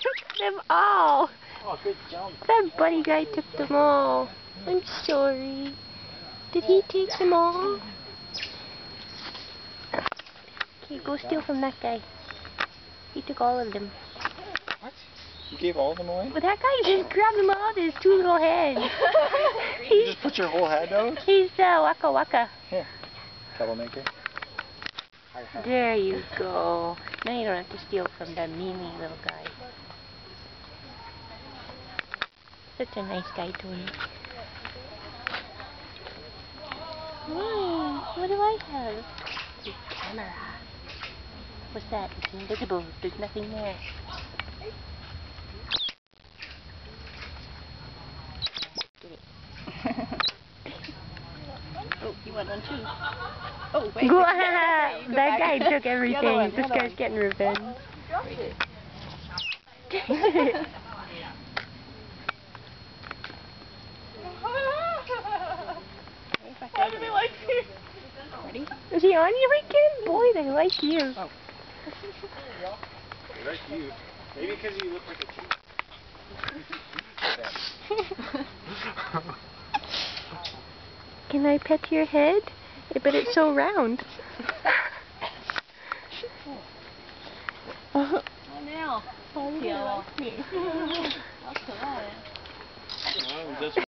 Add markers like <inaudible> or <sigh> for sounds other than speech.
took them all. Oh, good. That buddy guy took them all. I'm sorry. Did he take them all? Okay, go steal from that guy. He took all of them. What? You gave all of them away? But that guy <laughs> just grabbed them all with his two little hands. <laughs> You just put your whole head out? he's uh, waka waka. Here. Troublemaker. There you go. Now you don't have to steal from that meanie little guy. Such a nice guy, Tony. Why? What do I have? The camera. What's that? It's invisible. There's nothing there. Get it. Oh, you want one too? Oh, wait. Go You That guy <laughs> took everything. one, this guy's one. getting revenge. Why do they like you? Ready? Is he on you again? Boy, they like you. Oh. They like you. Maybe because you look like a chief. <laughs> Can I pet your head? But it's so round. <laughs> Oh, now. Yeah. <laughs> That's all right.